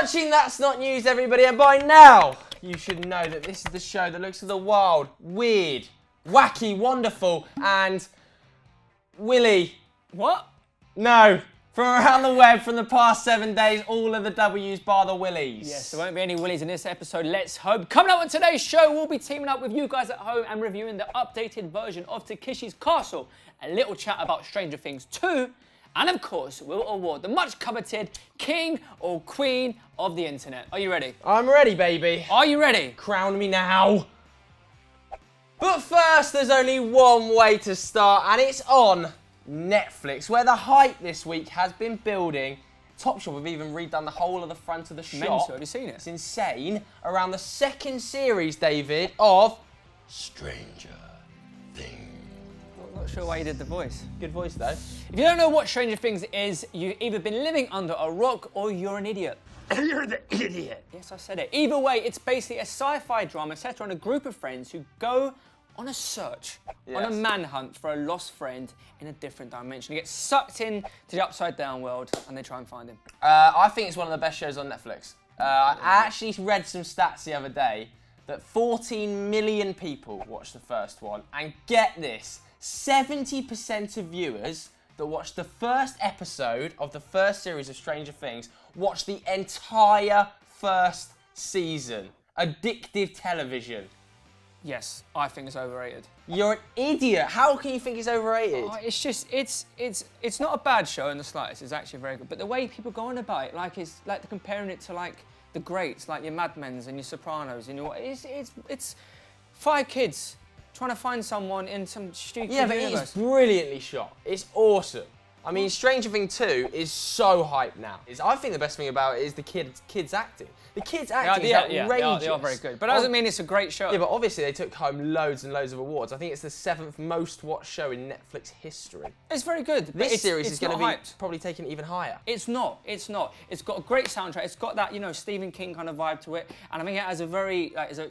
watching That's Not News, everybody, and by now you should know that this is the show that looks at the wild, weird, wacky, wonderful, and Willy. What? No, from around the web from the past seven days, all of the W's bar the Willies. Yes, there won't be any Willies in this episode, let's hope. Coming up on today's show, we'll be teaming up with you guys at home and reviewing the updated version of Takeshi's Castle, a little chat about Stranger Things 2, and of course, we'll award the much coveted King or Queen of the Internet. Are you ready? I'm ready, baby. Are you ready? Crown me now. But first, there's only one way to start, and it's on Netflix, where the hype this week has been building. Topshop have even redone the whole of the front of the shop. Mental, have you seen it? It's insane. Around the second series, David, of Stranger sure why you did the voice. Good voice, though. If you don't know what Stranger Things is, you've either been living under a rock or you're an idiot. You're the idiot. Yes, I said it. Either way, it's basically a sci-fi drama set around a group of friends who go on a search, on a manhunt for a lost friend in a different dimension. They get sucked in to the upside down world and they try and find him. Uh, I think it's one of the best shows on Netflix. Uh, I actually read some stats the other day that 14 million people watched the first one, and get this 70% of viewers that watched the first episode of the first series of Stranger Things watched the entire first season. Addictive television. Yes, I think it's overrated. You're an idiot. How can you think it's overrated? Oh, it's just, it's, it's, it's not a bad show in the slightest. It's actually very good. But the way people go on about it, like, it's like they're comparing it to like the greats, like your Mad Men's and your Sopranos, and your, it's, it's, it's five kids trying to find someone in some stupid Yeah, but universe. it's brilliantly shot. It's awesome. I mean, Stranger Thing 2 is so hyped now. Is I think the best thing about it is the kids kids acting. The kids acting yeah, is yeah, outrageous. they are, they are very good. But that doesn't mean it's a great show. Yeah, but obviously they took home loads and loads of awards. I think it's the seventh most watched show in Netflix history. it's very good. This it's, series it's is going to be hyped. probably taken even higher. It's not. It's not. It's got a great soundtrack. It's got that you know Stephen King kind of vibe to it, and I think it has a very like, a,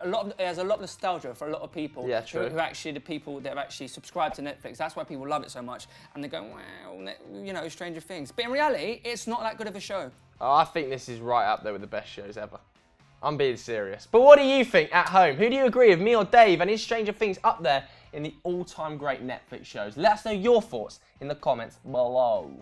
a lot. Of, it has a lot of nostalgia for a lot of people. Yeah, who- true. Who, actually the people that have actually subscribed to Netflix. That's why people love it so much, and they go, wow, Net- you know, Stranger Things. But in reality, it's not that good of a show. Oh, I think this is right up there with the best shows ever. I'm being serious. But what do you think at home? Who do you agree with, me or Dave? And is Stranger Things up there in the all-time great Netflix shows? Let us know your thoughts in the comments below.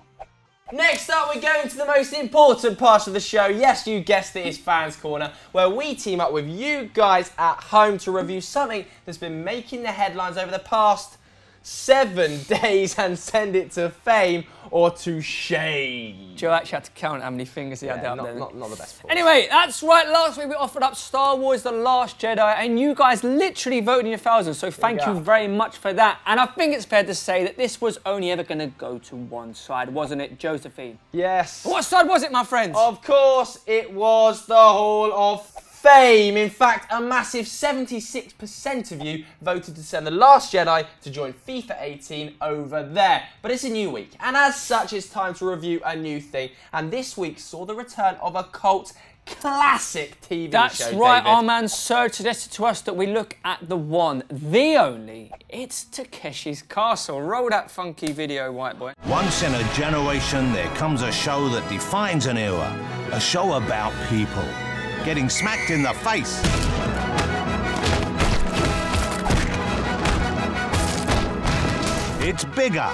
Next up, we're going to the most important part of the show. Yes, you guessed it, is Fans Corner, where we team up with you guys at home to review something that's been making the headlines over the past seven days and send it to fame or to shame. Joe actually had to count how many fingers he had Yeah, out not, there. not, not the best. Anyway, that's right. Last week we offered up Star Wars The Last Jedi, and you guys literally voted in your thousands, so thank you you very much for that. And I think it's fair to say that this was only ever going to go to one side, wasn't it, Josephine? Yes. What side was it, my friends? Of course, it was the Hall of Fame. In fact, a massive 76% of you voted to send The Last Jedi to join FIFA 18 over there. But it's a new week, and as such, it's time to review a new thing. And this week saw the return of a cult classic TV That's show. right, David. our man Serge suggested to us that we look at the one, the only. It's Takeshi's Castle. Roll that funky video, white boy. Once in a generation, there comes a show that defines an era. A show about people getting smacked in the face. It's bigger.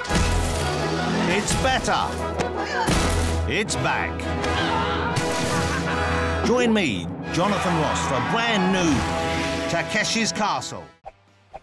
It's better. It's back. Join me, Jonathan Ross, for brand new Takeshi's Castle.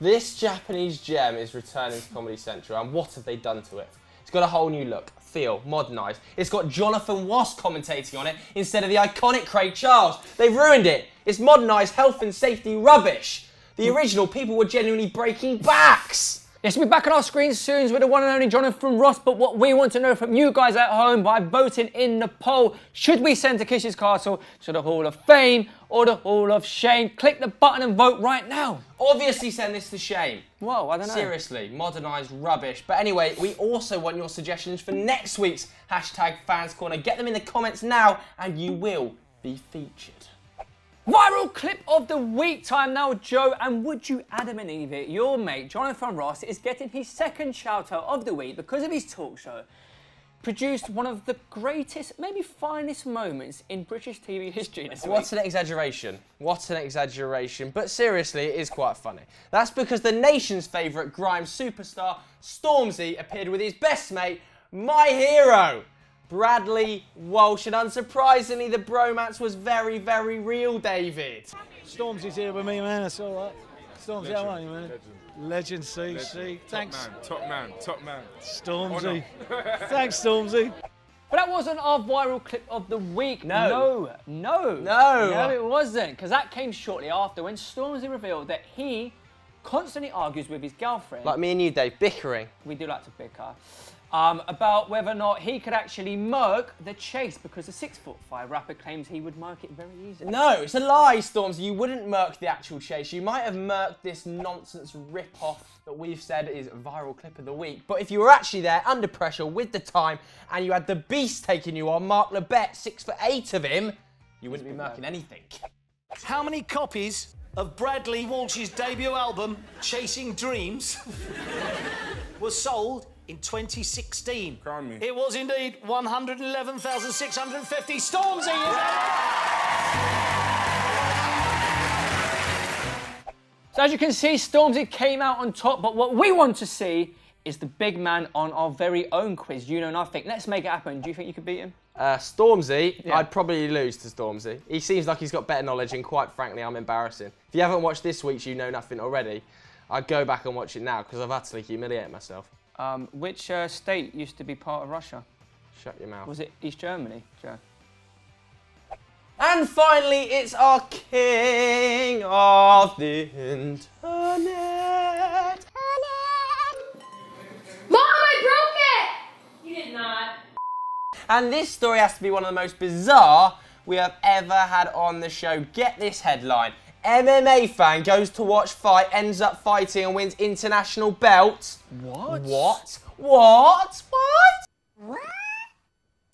This Japanese gem is returning to Comedy Central, and what have they done to it? It's got a whole new look, feel, modernised. It's got Jonathan Was commentating on it instead of the iconic Craig Charles. They've ruined it. It's modernised health and safety rubbish. The original people were genuinely breaking backs. Yes, we'll be back on our screens soon with the one and only Jonathan from Ross. But what we want to know from you guys at home by voting in the poll should we send Takeshi's Castle to the Hall of Fame or the Hall of Shame? Click the button and vote right now. Obviously, send this to shame. Whoa, I don't know. Seriously, modernised rubbish. But anyway, we also want your suggestions for next week's hashtag Fans Corner. Get them in the comments now, and you will be featured. Viral clip of the week time now, Joe. And would you, Adam and Eve, your mate Jonathan Ross is getting his second shout out of the week because of his talk show. produced one of the greatest, maybe finest moments in British TV history. What an exaggeration. What an exaggeration. But seriously, it is quite funny. That's because the nation's favourite grime superstar, Stormzy, appeared with his best mate, my hero, Bradley Walsh. And unsurprisingly, the bromance was very, very real, David. Stormzy's here with me, man. That's all right. Stormzy, how are you, man? Legend, CC. Thanks, man Top man, top man. Stormzy. Thanks, Stormzy. But that wasn't our viral clip of the week. No. No, no. No. No, it wasn't. Because that came shortly after when Stormzy revealed that he constantly argues with his girlfriend. Like me and you, Dave, bickering. we do like to bicker. Um, about whether or not he could actually murk the chase because the six foot five rapper claims he would murk it very easily. No, it's a lie, Storms. You wouldn't murk the actual chase. You might have murked this nonsense rip-off that we've said is viral clip of the week. But if you were actually there under pressure with the time and you had the beast taking you on, Mark Labbett, six for eight of him, you wouldn't be murking anything. How many copies of Bradley Walsh's debut album, Chasing Dreams, was sold in 2016? Crown me. It was indeed 111,650. Stormzy is out. So as you can see, Stormzy came out on top, but what we want to see is the big man on our very own quiz. You know nothing. Let's make it happen. Do you think you could beat him? Uh, Stormzy, Yeah. I'd probably lose to Stormzy. He seems like he's got better knowledge, and quite frankly, I'm embarrassing. If you haven't watched this week's You Know Nothing already, I'd go back and watch it now because I've utterly humiliated myself. Um, which uh, state used to be part of Russia? Shut your mouth. Was it East Germany, Joe? And finally, it's our king of the internet. And this story has to be one of the most bizarre we have ever had on the show. Get this headline. MMA fan goes to watch fight, ends up fighting and wins international belt. What? What? What? What?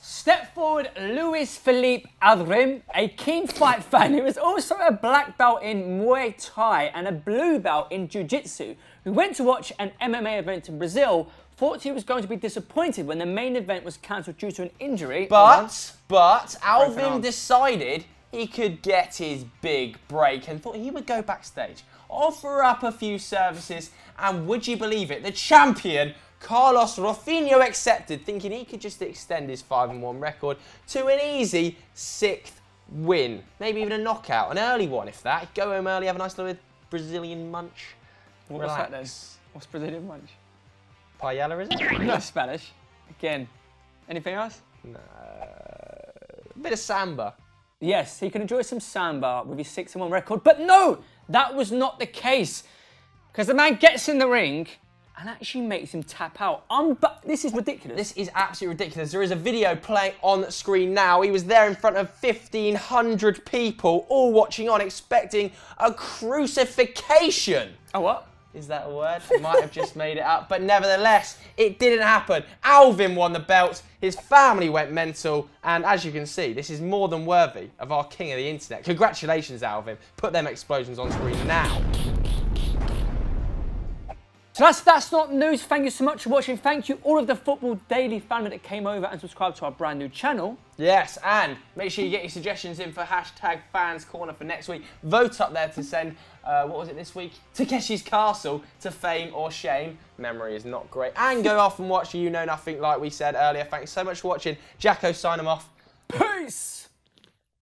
Step forward Luis Philippe Adrim, a keen fight fan who is also a black belt in Muay Thai and a blue belt in Jiu Jitsu, who went to watch an MMA event in Brazil, thought he was going to be disappointed when the main event was cancelled due to an injury. But, but. Alvin decided he could get his big break and thought he would go backstage, offer up a few services, and would you believe it, the champion Carlos Rofinho accepted, thinking he could just extend his 5 and 1 record to an easy sixth win, maybe even a knockout, an early one if that. Go home early, have a nice little Brazilian munch. What's that then? What's Brazilian munch? Paella, is it? No Spanish. Again. Anything else? No. A bit of samba. Yes, he can enjoy some samba with his 6 1 record, but no, that was not the case. Because the man gets in the ring and actually makes him tap out. Unbu- this is ridiculous. This is absolutely ridiculous. There is a video playing on screen now. He was there in front of 1,500 people, all watching on, expecting a crucifixion. oh, what? Is that a word? I might have just made it up, but nevertheless, it didn't happen. Alvin won the belt, his family went mental, and as you can see, this is more than worthy of our king of the internet. Congratulations, Alvin. Put them explosions on screen now. So that's that's not news. Thank you so much for watching. Thank you all of the Football Daily family that came over and subscribed to our brand new channel. Yes, and make sure you get your suggestions in for hashtag fans corner for next week. Vote up there to send, uh, what was it this week? Takeshi's Castle to fame or shame. Memory is not great. And go off and watch You Know Nothing like we said earlier. Thanks so much for watching. Jacko, sign them off. Peace.